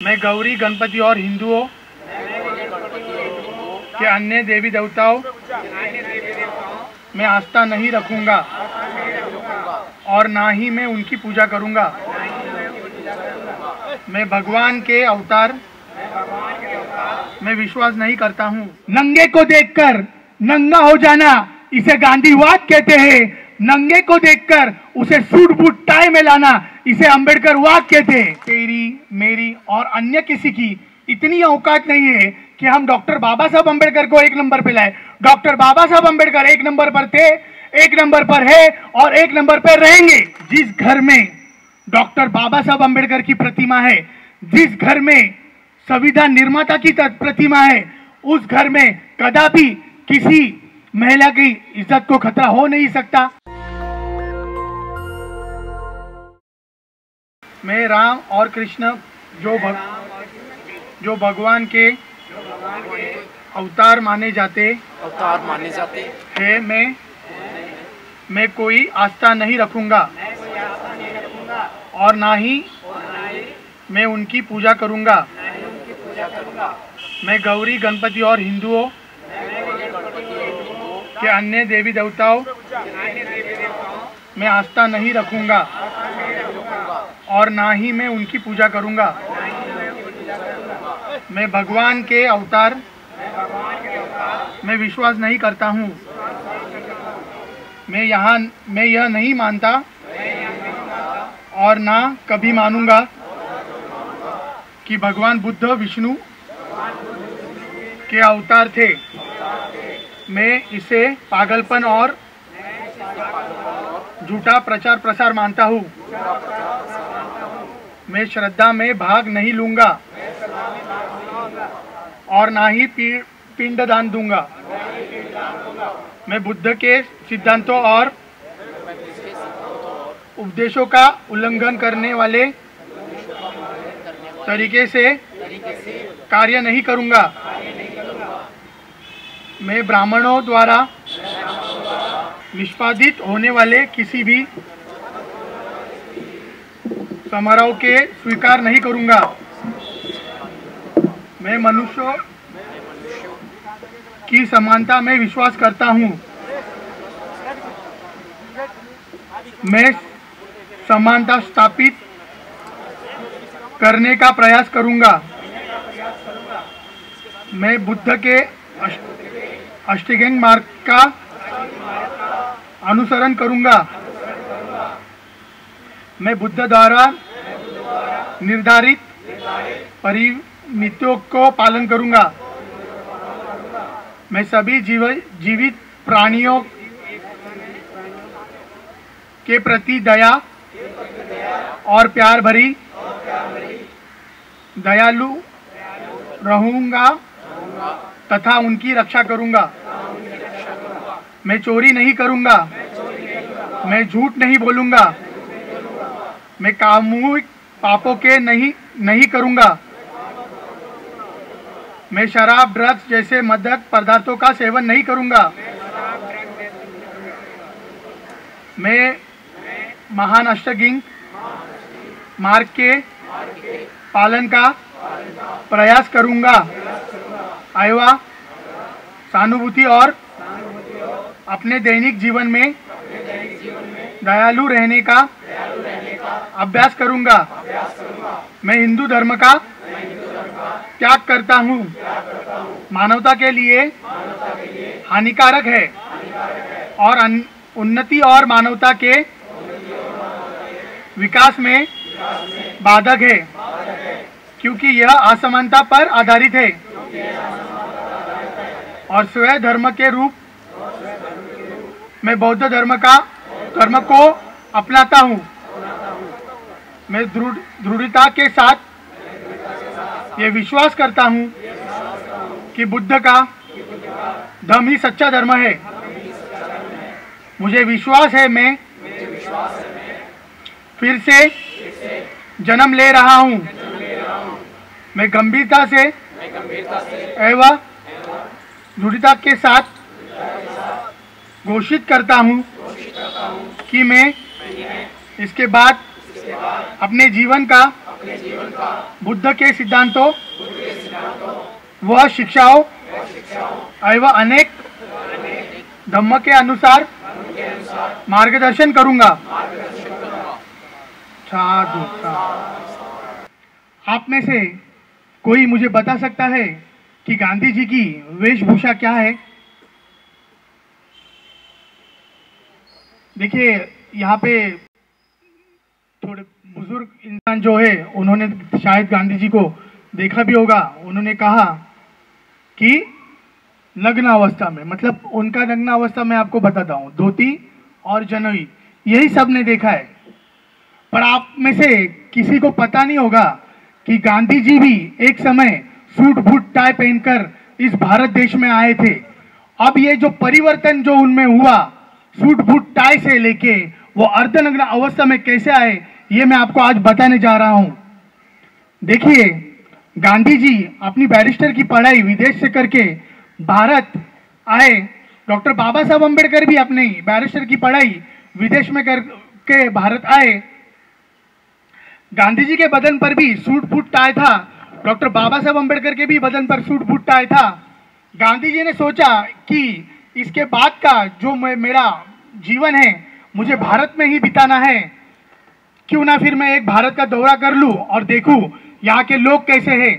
मैं गौरी गणपति और हिंदुओं के अन्य देवी देवताओं में आस्था नहीं रखूँगा और ना ही मैं उनकी पूजा करूँगा। मैं भगवान के अवतार मैं विश्वास नहीं करता हूँ। नंगे को देखकर नंगा हो जाना, इसे गांधीवाद कहते हैं। नंगे को देखकर उसे सूट बूट टाई में लाना, इसे अंबेडकर वाद कहते तेरी, मेरी और अन्य किसी की इतनी औकात नहीं है कि हम डॉक्टर बाबा साहब अंबेडकर को एक नंबर पे लाए। डॉक्टर बाबा साहब अंबेडकर एक नंबर पर थे, एक नंबर पर है और एक नंबर पर रहेंगे। जिस घर में डॉक्टर बाबा साहब अंबेडकर की प्रतिमा है, जिस घर में संविधान निर्माता की प्रतिमा है, उस घर में कदापि किसी महिला की इज़्ज़त को खतरा हो नहीं सकता। मैं राम और कृष्ण जो भग, जो भगवान के अवतार माने जाते अवतार माने जाते। हैं मैं मैं कोई आस्था नहीं रखूँगा। और ना ही मैं उनकी पूजा करूँगा। मैं गौरी गणपति और हिंदुओं के अन्य देवी देवताओं में आस्था नहीं रखूँगा। और ना ही मैं उनकी पूजा करूँगा। मैं भगवान के अवतार, में विश्वास नहीं करता हूँ। मैं यहाँ, मैं यह नहीं मानता और ना कभी मानूँगा कि भगवान बुद्ध, विष्णु के अवतार थे। मैं इसे पागलपन और झूठा प्रचार प्रसार मानता हूँ। मैं श्रद्धा में भाग नहीं लूँगा। और ना ही पिंडदान दूँगा। मैं बुद्ध के सिद्धांतों और उपदेशों का उल्लंघन करने वाले तरीके से कार्य नहीं करूँगा। मैं ब्राह्मणों द्वारा निष्पादित होने वाले किसी भी समारोह के स्वीकार नहीं करूँगा। मैं मनुष्यों की समानता में विश्वास करता हूँ। मैं समानता स्थापित करने का प्रयास करूँगा। मैं बुद्ध के अष्ट- अष्टगंग मार्ग का अनुसरण करूँगा। मैं बुद्ध द्वारा निर्धारित परिमितियों को पालन करूँगा। मैं सभी जीव, जीवित प्राणियों के प्रति दया और प्यार भरी दयालु रहूँगा तथा उनकी रक्षा करूँगा। मैं चोरी नहीं करूँगा। मैं झूठ नहीं बोलूँगा। मैं कामुक पापों के नहीं नहीं करूँगा। मैं शराब, ड्रग्स जैसे मदक पदार्थों का सेवन नहीं करूँगा। मैं महान अष्टगिंग मार्ग के पालन का प्रयास करूँगा। आयवा, सहानुभूति और अपने दैनिक जीवन में दयालु रहने का अभ्यास करूँगा। मैं हिंदू धर्म का त्याग करता हूँ। मानवता के लिए हानिकारक है और उन्नति और मानवता के विकास में बाधक है, क्योंकि यह असमानता पर आधारित है और स्वयं धर्म के रूप में बौद्ध धर्म का धर्म को अपनाता हूँ। मैं दृढ़, दृढ़ता के साथ ये विश्वास करता हूँ कि बुद्ध का धर्म ही सच्चा धर्म है। मुझे विश्वास है मैं फिर से जन्म ले रहा हूँ। मैं गंभीरता से एवं दृढ़ता के साथ घोषित करता हूँ कि मैं इसके बाद अपने जीवन का, बुद्ध के सिद्धांतों व शिक्षाओं, एवं अनेक धम्म के अनुसार मार्गदर्शन करूँगा साधु। आप में से कोई मुझे बता सकता है कि गांधी जी की वेशभूषा क्या है देखिए, यहाँ पे थोड़े बुज़ुर्ग इंसान जो है, उन्होंने शायद गांधी जी को देखा भी होगा। उन्होंने कहा कि नग्न अवस्था में मतलब उनका नग्न अवस्था में आपको बताता हूँ, धोती और जनोई, यही सबने देखा है। पर आप में से किसी को पता नहीं होगा कि गांधी जी भी एक समय सूट बूट, टाई पहनकर इस भारत देश में आए थे। अब ये जो परिवर्तन जो उनमें हुआ, सूट बूट, टाई से लेके वो अर्धनग्न अवस्था में कैसे आए, ये मैं आपको आज बताने जा रहा हूँ। देखिए गांधी जी अपनी बैरिस्टर की पढ़ाई विदेश से करके भारत आए। डॉक्टर बाबा साहब अंबेडकर भी अपनी बैरिस्टर की पढ़ाई विदेश में करके भारत आए। गांधी जी के बदन पर भी सूट बूट टाए था। डॉक्टर बाबा साहब अंबेडकर के भी बदन पर सूट बूट टाई था। गांधी जी ने सोचा कि इसके बाद का जो मेरा जीवन है मुझे भारत में ही बिताना है। क्यों ना फिर मैं एक भारत का दौरा कर लूँ और देखूँ यहाँ के लोग कैसे हैं।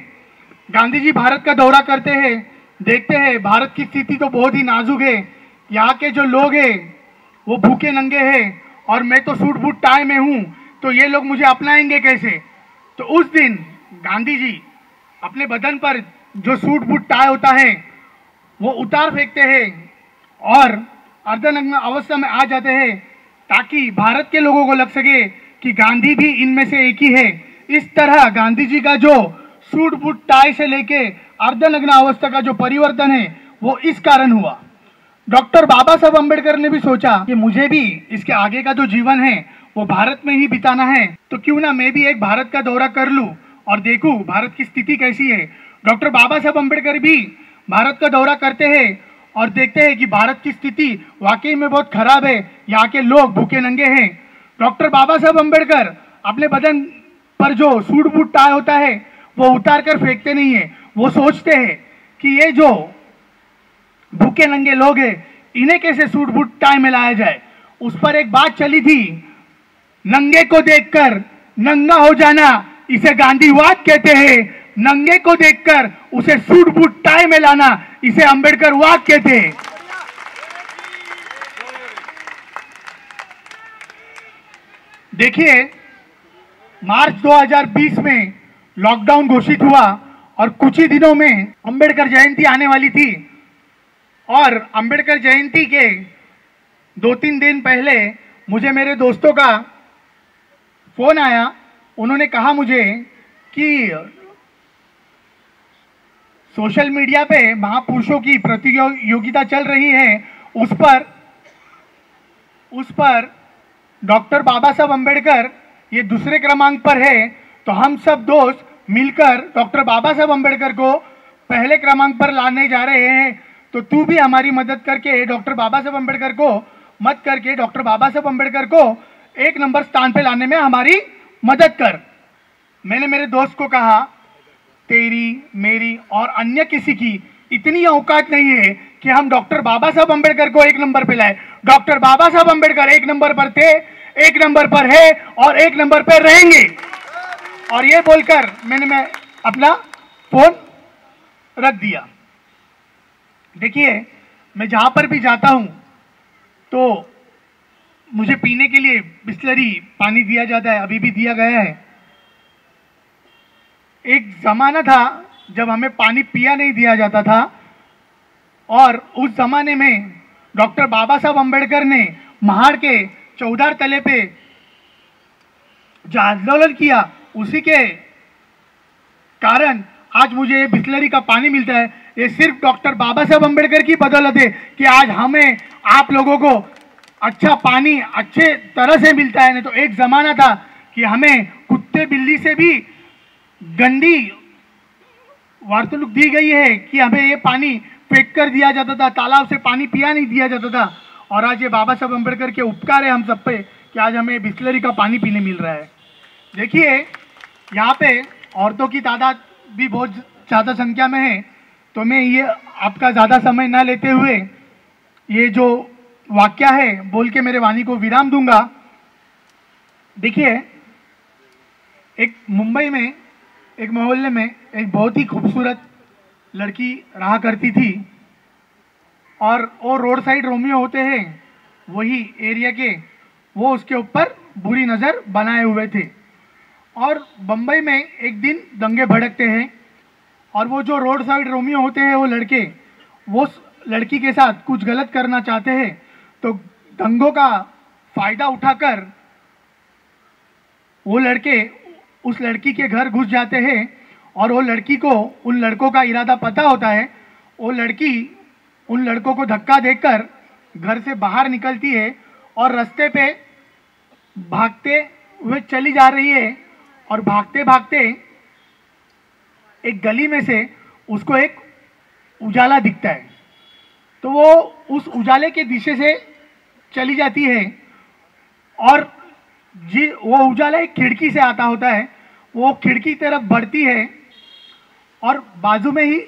गांधी जी भारत का दौरा करते हैं, देखते हैं, भारत की स्थिति तो बहुत ही नाजुक है। यहाँ के जो लोग हैं, वो भूखे नंगे हैं और मैं तो सूट बूट टाई में हूँ तो ये लोग मुझे अपनाएँगे कैसे? तो उस दिन गांधी जी अपने बदन पर जो सूट बूट टाई होता है, वो उतार फेंकते हैं और अर्धनग्न अवस्था में आ जाते हैं। ताकि भारत के लोगों को लग सके कि गांधी भी इनमें से एक ही है। इस तरह गांधी जी का जो सूट बूट टाई से लेके अर्धनग्न अवस्था का जो परिवर्तन है, वो इस कारण हुआ। डॉक्टर बाबा साहब अंबेडकर ने भी सोचा कि मुझे भी इसके आगे का जो जीवन है, वो भारत में ही बिताना है। तो क्यों ना मैं भी एक भारत का दौरा कर लूँ और देखूँ भारत की स्थिति कैसी है। डॉक्टर बाबा साहब अंबेडकर भी भारत का दौरा करते हैं और देखते हैं कि भारत की स्थिति वाकई में बहुत खराब है। यहाँ के लोग भूखे नंगे हैं। डॉक्टर बाबा साहब अंबेडकर अपने बदन पर जो सूट बूट टाई होता है, वो उतार कर फेंकते नहीं है। वो सोचते हैं कि ये जो भूखे नंगे लोग हैं, इन्हें कैसे सूट बूट टाई में लाया जाए? उस पर एक बात चली थी, नंगे को देखकर नंगा हो जाना, इसे गांधीवाद कहते हैं। नंगे को देखकर उसे सूट बूट टाई में लाना इसे अंबेडकर वाद कहते हैं। देखिए, मार्च 2020 में लॉकडाउन घोषित हुआ और कुछ ही दिनों में अंबेडकर जयंती आने वाली थी। और अंबेडकर जयंती के दो तीन दिन पहले मुझे मेरे दोस्तों का फ़ोन आया। उन्होंने कहा मुझे कि सोशल मीडिया पे महापुरुषों की प्रतियोगिता चल रही है। उस पर उस पर डॉक्टर बाबा साहब अंबेडकर ये दूसरे क्रमांक पर है। तो हम सब दोस्त मिलकर डॉक्टर बाबा साहब अंबेडकर को पहले क्रमांक पर लाने जा रहे हैं। तो तू भी हमारी मदद करके डॉक्टर बाबा साहब अंबेडकर को, मत करके डॉक्टर बाबा साहब अंबेडकर को एक नंबर स्थान पे लाने में हमारी मदद कर। मैंने मेरे दोस्त को कहा तेरी, मेरी और अन्य किसी की इतनी औकात नहीं है कि हम डॉक्टर बाबा साहब अंबेडकर को एक नंबर पे लाए। डॉक्टर बाबा साहब अंबेडकर एक नंबर पर थे, एक नंबर पर है और एक नंबर पर रहेंगे। और ये बोलकर मैंने, मैं अपना फ़ोन रख दिया। देखिए, मैं जहाँ पर भी जाता हूँ तो मुझे पीने के लिए बिस्लरी पानी दिया जाता है, अभी भी दिया गया है। एक जमाना था जब हमें पानी पिया नहीं दिया जाता था और उस जमाने में डॉक्टर बाबा साहब अंबेडकर ने महाड़ के चौधार तले पे जो आंदोलन किया, उसी के कारण आज मुझे बिस्लरी का पानी मिलता है। ये सिर्फ़ डॉक्टर बाबा साहब अंबेडकर की बदौलत है कि आज हमें आप लोगों को अच्छा पानी अच्छे तरह से मिलता है। नहीं तो एक जमाना था कि हमें कुत्ते बिल्ली से भी गंदी वार्तालुक दी गई है कि हमें ये पानी फेंक कर दिया जाता था, तालाब से पानी पिया नहीं दिया जाता था। और आज ये बाबा साहब अंबेडकर के उपकार है हम सब पे कि आज हमें बिस्लरी का पानी पीने मिल रहा है। देखिए, यहाँ पे औरतों की तादाद भी बहुत ज़्यादा संख्या में है तो मैं ये आपका ज़्यादा समय ना लेते हुए ये जो वाक्य है, बोल के मेरे वाणी को विराम दूँगा। देखिए, एक मुंबई में एक मोहल्ले में एक बहुत ही खूबसूरत लड़की रहा करती थी और वो रोड साइड रोमियो होते हैं, वही एरिया के, वो उसके ऊपर बुरी नज़र बनाए हुए थे। और बम्बई में एक दिन दंगे भड़कते हैं और वो जो रोड साइड रोमियो होते हैं वो लड़के, वो लड़की के साथ कुछ गलत करना चाहते हैं तो दंगों का फ़ायदा उठाकर वो लड़के उस लड़की के घर घुस जाते हैं और वो लड़की को, उन लड़कों का इरादा पता होता है, वो लड़की उन लड़कों को धक्का देकर घर से बाहर निकलती है और रास्ते पे भागते हुए चली जा रही है और भागते भागते एक गली में से उसको एक उजाला दिखता है। तो वो उस उजाले के दिशे से चली जाती है और जी, वो उजाला एक खिड़की से आता होता है। वो खिड़की तरफ़ बढ़ती है और बाजू में ही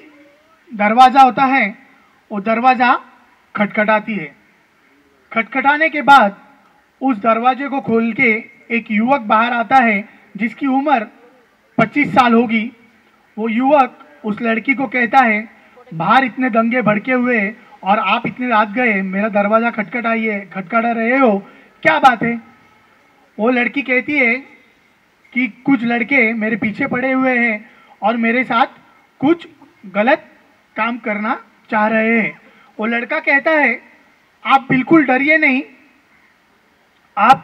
दरवाज़ा होता है। वो दरवाज़ा खटखटाती है। खटखटाने के बाद उस दरवाजे को खोल के एक युवक बाहर आता है, जिसकी उम्र 25 साल होगी। वो युवक उस लड़की को कहता है, बाहर इतने दंगे भड़के हुए और आप इतने रात गए, मेरा दरवाज़ा खटखटाइए, खटखटा रहे हो। क्या बात है? वो लड़की कहती है कि कुछ लड़के मेरे पीछे पड़े हुए हैं और मेरे साथ कुछ गलत काम करना चाह रहे हैं। वो लड़का कहता है, आप बिल्कुल डरिए नहीं। आप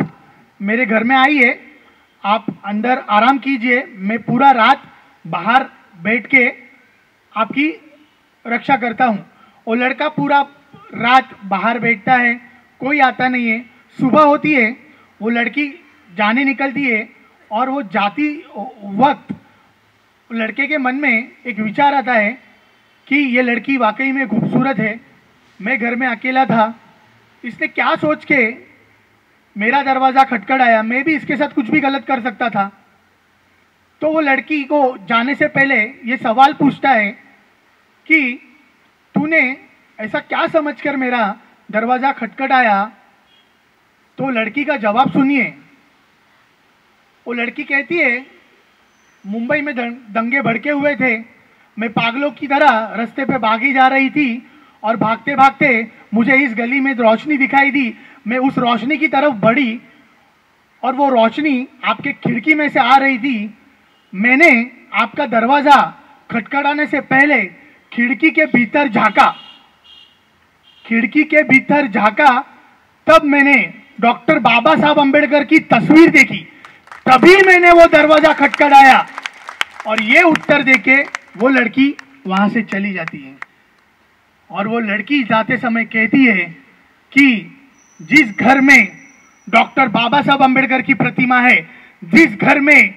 मेरे घर में आइए। आप अंदर आराम कीजिए। मैं पूरा रात बाहर बैठ के आपकी रक्षा करता हूँ। वो लड़का पूरा रात बाहर बैठता है। कोई आता नहीं है। सुबह होती है। वो लड़की जाने निकलती है और वो जाती वक्त लड़के के मन में एक विचार आता है कि ये लड़की वाकई में खूबसूरत है। मैं घर में अकेला था। इसने क्या सोच के मेरा दरवाज़ा खटखड़ाया मैं भी इसके साथ कुछ भी गलत कर सकता था। तो वो लड़की को जाने से पहले ये सवाल पूछता है कि, तूने ऐसा क्या समझकर मेरा दरवाज़ा खटखटाया? तो लड़की का जवाब सुनिए। वो लड़की कहती है, मुंबई में दंगे भड़के हुए थे। मैं पागलों की तरह रास्ते पे भागी जा रही थी और भागते भागते मुझे इस गली में रोशनी दिखाई दी। मैं उस रोशनी की तरफ़ बढ़ी और वो रोशनी आपके खिड़की में से आ रही थी। मैंने आपका दरवाज़ा खटखटाने से पहले खिड़की के भीतर झांका। खिड़की के भीतर झांका, तब मैंने डॉक्टर बाबा साहब अंबेडकर की तस्वीर देखी। तभी मैंने वो दरवाज़ा खटखटाया और ये उत्तर देके वो लड़की वहाँ से चली जाती है। और वो लड़की जाते समय कहती है कि जिस घर में डॉक्टर बाबा साहब अंबेडकर की प्रतिमा है, जिस घर में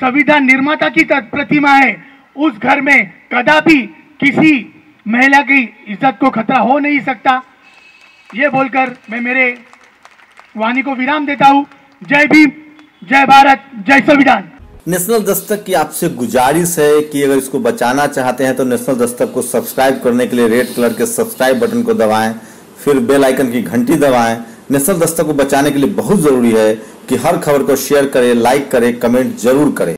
संविधान निर्माता की प्रतिमा है, उस घर में कदापि किसी महिला की इज़्ज़त को खतरा हो नहीं सकता। ये बोलकर मैं मेरे वाणी को विराम देता हूँ। जय भीम, जय भारत, जय संविधान। नेशनल दस्तक की आपसे गुजारिश है कि अगर इसको बचाना चाहते हैं तो नेशनल दस्तक को सब्सक्राइब करने के लिए रेड कलर के सब्सक्राइब बटन को दबाएँ, फिर बेल आइकन की घंटी दबाएँ। नेशनल दस्तक को बचाने के लिए बहुत ज़रूरी है कि हर खबर को शेयर करें, लाइक करें, कमेंट ज़रूर करें।